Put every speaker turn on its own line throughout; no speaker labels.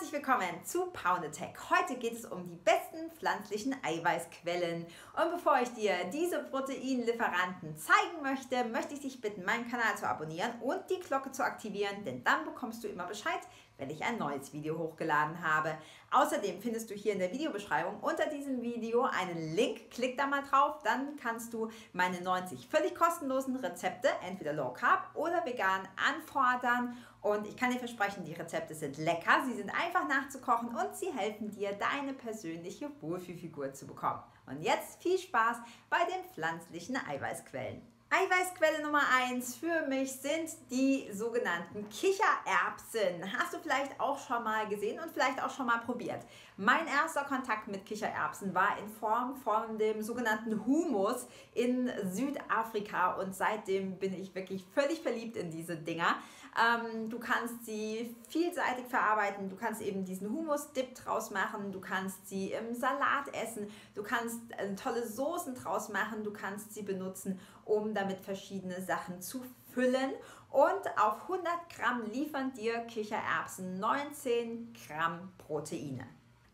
Herzlich willkommen zu Poundetech. Heute geht es um die besten pflanzlichen Eiweißquellen. Und bevor ich dir diese Proteinlieferanten zeigen möchte, möchte ich dich bitten, meinen Kanal zu abonnieren und die Glocke zu aktivieren, denn dann bekommst du immer Bescheid, wenn ich ein neues Video hochgeladen habe. Außerdem findest du hier in der Videobeschreibung unter diesem Video einen Link. Klick da mal drauf, dann kannst du meine 90 völlig kostenlosen Rezepte, entweder Low Carb oder vegan, anfordern. Und ich kann dir versprechen, die Rezepte sind lecker, sie sind einfach nachzukochen und sie helfen dir, deine persönliche Wohlfühlfigur zu bekommen. Und jetzt viel Spaß bei den pflanzlichen Eiweißquellen. Eiweißquelle Nummer 1 für mich sind die sogenannten Kichererbsen. Hast du vielleicht auch schon mal gesehen und vielleicht auch schon mal probiert. Mein erster Kontakt mit Kichererbsen war in Form von dem sogenannten Humus in Südafrika und seitdem bin ich wirklich völlig verliebt in diese Dinger. Ähm, du kannst sie vielseitig verarbeiten, du kannst eben diesen Humus-Dip draus machen, du kannst sie im Salat essen, du kannst äh, tolle Soßen draus machen, du kannst sie benutzen, um damit verschiedene Sachen zu füllen. Und auf 100 Gramm liefern dir Kichererbsen 19 Gramm Proteine.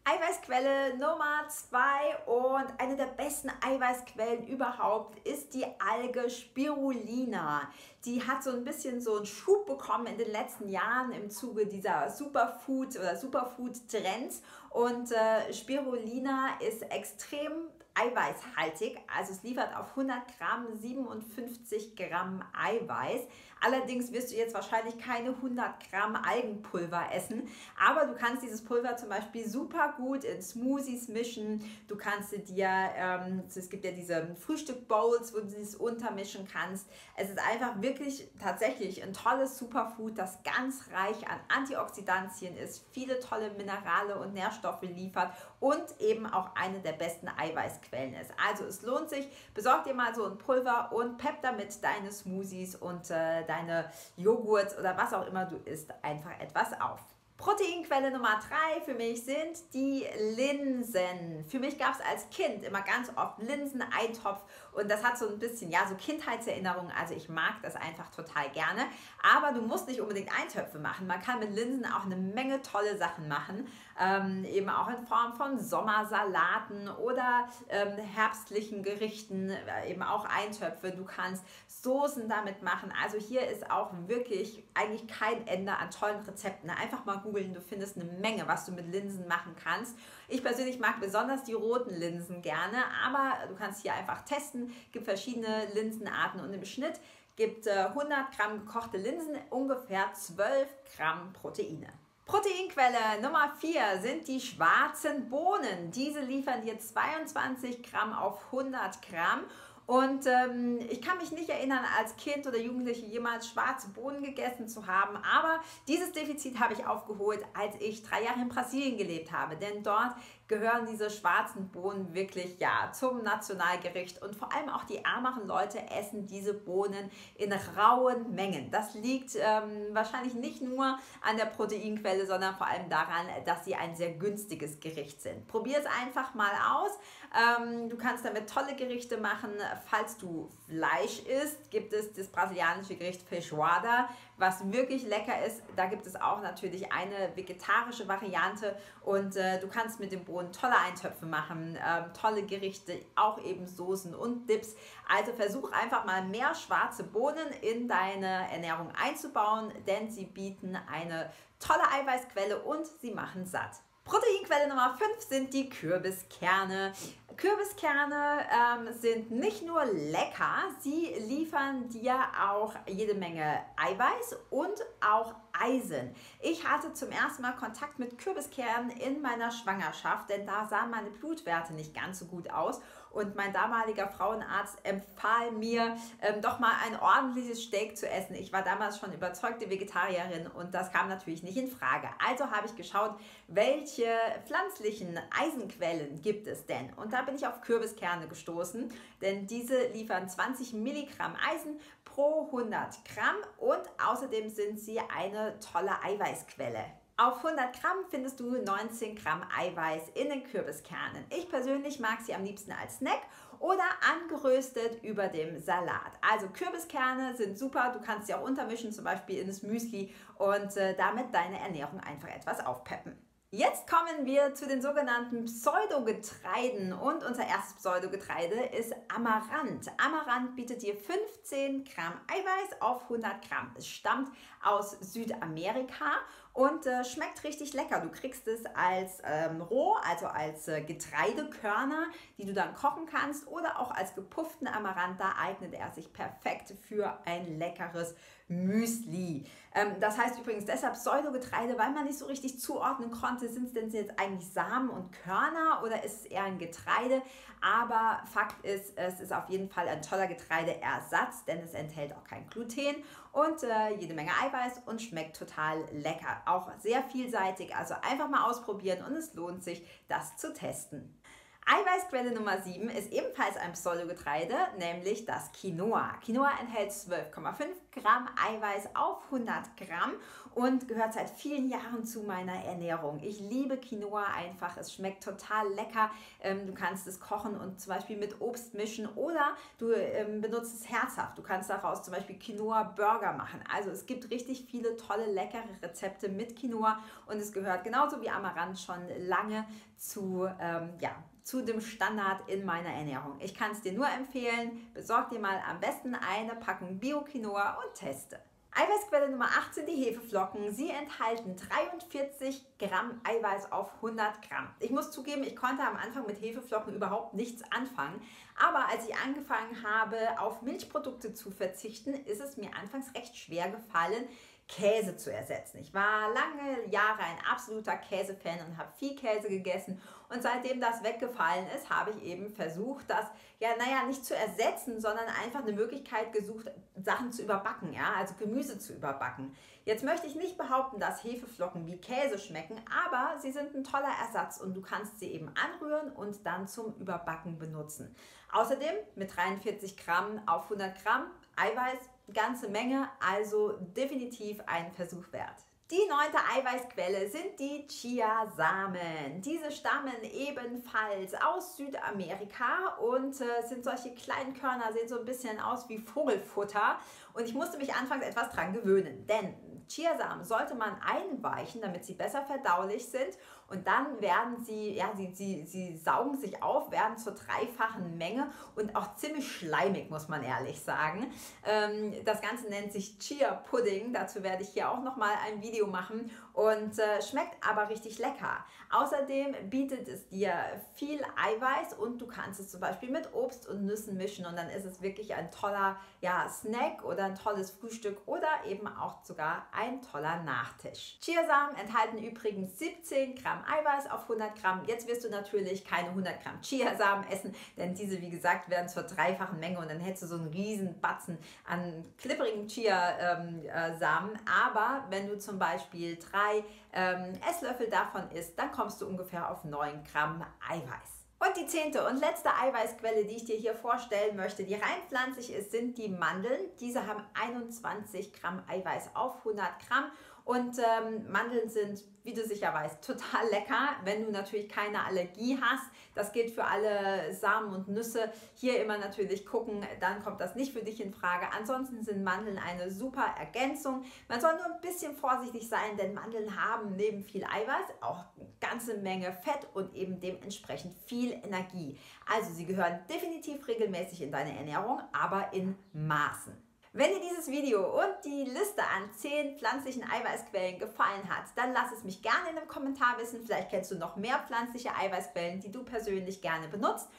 Eiweißquelle Nummer zwei und eine der besten Eiweißquellen überhaupt ist die Alge Spirulina. Die hat so ein bisschen so einen Schub bekommen in den letzten Jahren im Zuge dieser Superfood oder Superfood-Trends und äh, Spirulina ist extrem eiweißhaltig, also es liefert auf 100 Gramm 57 Gramm Eiweiß. Allerdings wirst du jetzt wahrscheinlich keine 100 Gramm Algenpulver essen, aber du kannst dieses Pulver zum Beispiel super gut in Smoothies mischen. Du kannst dir, ähm, es gibt ja diese Frühstück-Bowls, wo du es untermischen kannst. Es ist einfach wirklich tatsächlich ein tolles Superfood, das ganz reich an Antioxidantien ist, viele tolle Minerale und Nährstoffe liefert und eben auch eine der besten Eiweißquellen ist. Also es lohnt sich, besorg dir mal so ein Pulver und pepp damit deine Smoothies und äh, deine Joghurts oder was auch immer du isst, einfach etwas auf. Proteinquelle Nummer drei für mich sind die Linsen. Für mich gab es als Kind immer ganz oft Linseneintopf und das hat so ein bisschen, ja, so Kindheitserinnerungen. Also ich mag das einfach total gerne. Aber du musst nicht unbedingt Eintöpfe machen. Man kann mit Linsen auch eine Menge tolle Sachen machen. Ähm, eben auch in Form von Sommersalaten oder ähm, herbstlichen Gerichten, äh, eben auch Eintöpfe. Du kannst Soßen damit machen. Also hier ist auch wirklich eigentlich kein Ende an tollen Rezepten. Einfach mal googeln, du findest eine Menge, was du mit Linsen machen kannst. Ich persönlich mag besonders die roten Linsen gerne, aber du kannst hier einfach testen. Es gibt verschiedene Linsenarten und im Schnitt gibt 100 äh, Gramm gekochte Linsen ungefähr 12 Gramm Proteine. Proteinquelle Nummer 4 sind die schwarzen Bohnen. Diese liefern dir 22 Gramm auf 100 Gramm und ähm, ich kann mich nicht erinnern, als Kind oder Jugendliche jemals schwarze Bohnen gegessen zu haben. Aber dieses Defizit habe ich aufgeholt, als ich drei Jahre in Brasilien gelebt habe. Denn dort gehören diese schwarzen Bohnen wirklich ja zum Nationalgericht. Und vor allem auch die ärmeren Leute essen diese Bohnen in rauen Mengen. Das liegt ähm, wahrscheinlich nicht nur an der Proteinquelle, sondern vor allem daran, dass sie ein sehr günstiges Gericht sind. Probier es einfach mal aus. Ähm, du kannst damit tolle Gerichte machen falls du Fleisch isst, gibt es das brasilianische Gericht Feijoada, was wirklich lecker ist. Da gibt es auch natürlich eine vegetarische Variante und äh, du kannst mit dem Bohnen tolle Eintöpfe machen, äh, tolle Gerichte, auch eben Soßen und Dips. Also versuch einfach mal mehr schwarze Bohnen in deine Ernährung einzubauen, denn sie bieten eine tolle Eiweißquelle und sie machen satt. Proteinquelle Nummer 5 sind die Kürbiskerne. Kürbiskerne ähm, sind nicht nur lecker, sie liefern dir auch jede Menge Eiweiß und auch Eisen. Ich hatte zum ersten Mal Kontakt mit Kürbiskernen in meiner Schwangerschaft, denn da sahen meine Blutwerte nicht ganz so gut aus und mein damaliger Frauenarzt empfahl mir, ähm, doch mal ein ordentliches Steak zu essen. Ich war damals schon überzeugte Vegetarierin und das kam natürlich nicht in Frage. Also habe ich geschaut, welche pflanzlichen Eisenquellen gibt es denn? Und da bin ich auf Kürbiskerne gestoßen, denn diese liefern 20 Milligramm Eisen pro 100 Gramm und außerdem sind sie eine tolle Eiweißquelle. Auf 100 Gramm findest du 19 Gramm Eiweiß in den Kürbiskernen. Ich persönlich mag sie am liebsten als Snack oder angeröstet über dem Salat. Also Kürbiskerne sind super, du kannst sie auch untermischen, zum Beispiel in das Müsli und äh, damit deine Ernährung einfach etwas aufpeppen. Jetzt kommen wir zu den sogenannten Pseudogetreiden und unser erstes Pseudogetreide ist Amaranth. Amaranth bietet dir 15 Gramm Eiweiß auf 100 Gramm. Es stammt aus Südamerika und äh, schmeckt richtig lecker. Du kriegst es als ähm, roh, also als äh, Getreidekörner, die du dann kochen kannst oder auch als gepufften Amaranth. Da eignet er sich perfekt für ein leckeres Müsli. Ähm, das heißt übrigens deshalb Pseudogetreide, weil man nicht so richtig zuordnen konnte, sind es denn jetzt eigentlich Samen und Körner oder ist es eher ein Getreide? Aber Fakt ist, es ist auf jeden Fall ein toller Getreideersatz, denn es enthält auch kein Gluten und äh, jede Menge Eiweiß und schmeckt total lecker. Auch sehr vielseitig, also einfach mal ausprobieren und es lohnt sich, das zu testen. Eiweißquelle Nummer 7 ist ebenfalls ein Pseudogetreide, nämlich das Quinoa. Quinoa enthält 12,5 Gramm Eiweiß auf 100 Gramm und gehört seit vielen Jahren zu meiner Ernährung. Ich liebe Quinoa einfach, es schmeckt total lecker. Ähm, du kannst es kochen und zum Beispiel mit Obst mischen oder du ähm, benutzt es herzhaft. Du kannst daraus zum Beispiel Quinoa-Burger machen. Also es gibt richtig viele tolle, leckere Rezepte mit Quinoa und es gehört genauso wie Amaranth schon lange zu, ähm, ja, zu dem Standard in meiner Ernährung. Ich kann es dir nur empfehlen, besorg dir mal am besten eine Packung Bio-Quinoa und teste. Eiweißquelle Nummer 8 sind die Hefeflocken. Sie enthalten 43 Gramm Eiweiß auf 100 Gramm. Ich muss zugeben, ich konnte am Anfang mit Hefeflocken überhaupt nichts anfangen. Aber als ich angefangen habe, auf Milchprodukte zu verzichten, ist es mir anfangs recht schwer gefallen, Käse zu ersetzen. Ich war lange Jahre ein absoluter Käsefan und habe viel Käse gegessen. Und seitdem das weggefallen ist, habe ich eben versucht, das, ja, naja, nicht zu ersetzen, sondern einfach eine Möglichkeit gesucht, Sachen zu überbacken, ja, also Gemüse zu überbacken. Jetzt möchte ich nicht behaupten, dass Hefeflocken wie Käse schmecken, aber sie sind ein toller Ersatz und du kannst sie eben anrühren und dann zum Überbacken benutzen. Außerdem mit 43 Gramm auf 100 Gramm Eiweiß ganze Menge, also definitiv ein Versuch wert. Die neunte Eiweißquelle sind die Chiasamen. Diese stammen ebenfalls aus Südamerika und äh, sind solche kleinen Körner, sehen so ein bisschen aus wie Vogelfutter. Und ich musste mich anfangs etwas dran gewöhnen, denn Chiasamen sollte man einweichen, damit sie besser verdaulich sind und dann werden sie, ja, sie, sie, sie saugen sich auf, werden zur dreifachen Menge und auch ziemlich schleimig, muss man ehrlich sagen. Ähm, das Ganze nennt sich Chia Pudding, dazu werde ich hier auch nochmal ein Video machen und äh, schmeckt aber richtig lecker. Außerdem bietet es dir viel Eiweiß und du kannst es zum Beispiel mit Obst und Nüssen mischen und dann ist es wirklich ein toller ja, Snack oder ein tolles Frühstück oder eben auch sogar ein toller Nachtisch. Chiasamen enthalten übrigens 17 Gramm Eiweiß auf 100 Gramm. Jetzt wirst du natürlich keine 100 Gramm Chiasamen essen, denn diese, wie gesagt, werden zur dreifachen Menge und dann hättest du so einen riesen Batzen an klipprigen Chiasamen. Aber wenn du zum Beispiel drei ähm, Esslöffel davon isst, dann kommst du ungefähr auf 9 Gramm Eiweiß. Und die zehnte und letzte Eiweißquelle, die ich dir hier vorstellen möchte, die rein pflanzlich ist, sind die Mandeln. Diese haben 21 Gramm Eiweiß auf 100 Gramm und ähm, Mandeln sind, wie du sicher weißt, total lecker, wenn du natürlich keine Allergie hast. Das gilt für alle Samen und Nüsse. Hier immer natürlich gucken, dann kommt das nicht für dich in Frage. Ansonsten sind Mandeln eine super Ergänzung. Man soll nur ein bisschen vorsichtig sein, denn Mandeln haben neben viel Eiweiß auch eine ganze Menge Fett und eben dementsprechend viel Energie. Also sie gehören definitiv regelmäßig in deine Ernährung, aber in Maßen. Wenn dir dieses Video und die Liste an 10 pflanzlichen Eiweißquellen gefallen hat, dann lass es mich gerne in einem Kommentar wissen. Vielleicht kennst du noch mehr pflanzliche Eiweißquellen, die du persönlich gerne benutzt.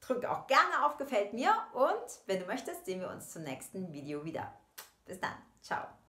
Drück auch gerne auf Gefällt mir und wenn du möchtest, sehen wir uns zum nächsten Video wieder. Bis dann. Ciao.